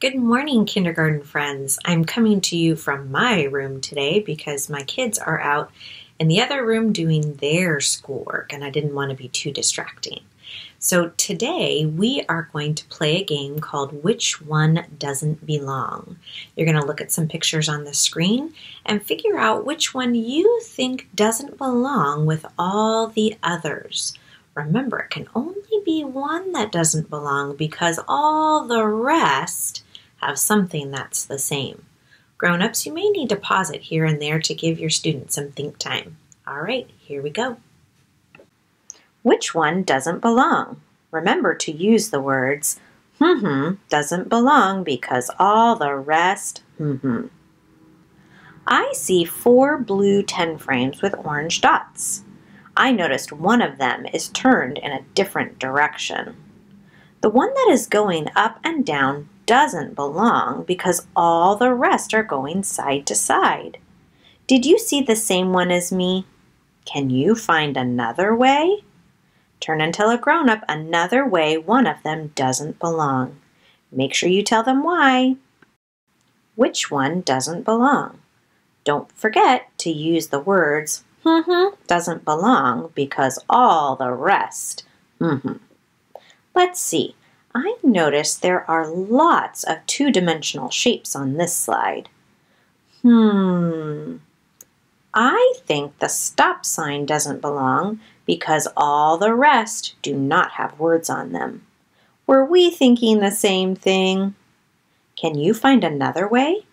Good morning, kindergarten friends. I'm coming to you from my room today because my kids are out in the other room doing their schoolwork and I didn't want to be too distracting. So today we are going to play a game called Which One Doesn't Belong. You're going to look at some pictures on the screen and figure out which one you think doesn't belong with all the others. Remember, it can only be one that doesn't belong because all the rest have something that's the same. Grown-ups, you may need to pause it here and there to give your students some think time. All right, here we go. Which one doesn't belong? Remember to use the words hmm hmm doesn't belong because all the rest hmm hmm. I see four blue 10 frames with orange dots. I noticed one of them is turned in a different direction. The one that is going up and down doesn't belong because all the rest are going side to side. Did you see the same one as me? Can you find another way? Turn and tell a grown-up another way one of them doesn't belong. Make sure you tell them why. Which one doesn't belong? Don't forget to use the words mm-hmm doesn't belong because all the rest mm-hmm. Let's see. I notice there are lots of two-dimensional shapes on this slide. Hmm. I think the stop sign doesn't belong because all the rest do not have words on them. Were we thinking the same thing? Can you find another way?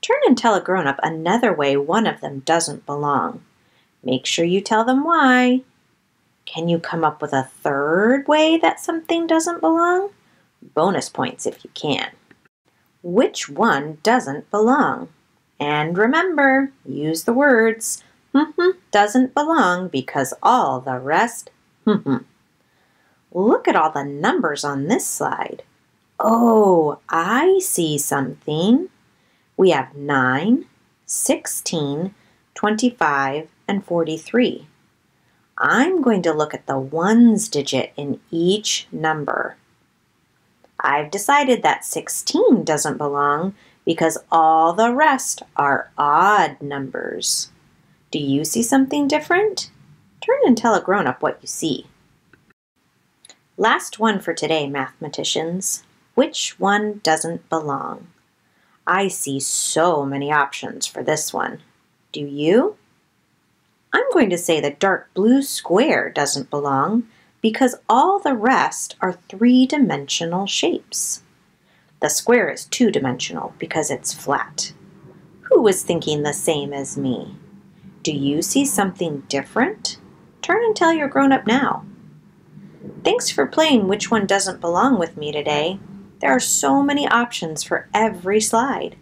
Turn and tell a grown-up another way one of them doesn't belong. Make sure you tell them why. Can you come up with a third way that something doesn't belong? Bonus points if you can. Which one doesn't belong? And remember, use the words mm-hmm, doesn't belong because all the rest mm-hmm. Look at all the numbers on this slide. Oh, I see something. We have 9, 16, 25, and 43. I'm going to look at the ones digit in each number. I've decided that 16 doesn't belong because all the rest are odd numbers. Do you see something different? Turn and tell a grown-up what you see. Last one for today, mathematicians. Which one doesn't belong? I see so many options for this one. Do you? I'm going to say the dark blue square doesn't belong because all the rest are three-dimensional shapes. The square is two-dimensional because it's flat. Who was thinking the same as me? Do you see something different? Turn and tell your grown-up now. Thanks for playing Which One Doesn't Belong with me today. There are so many options for every slide.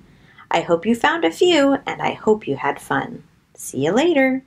I hope you found a few and I hope you had fun. See you later.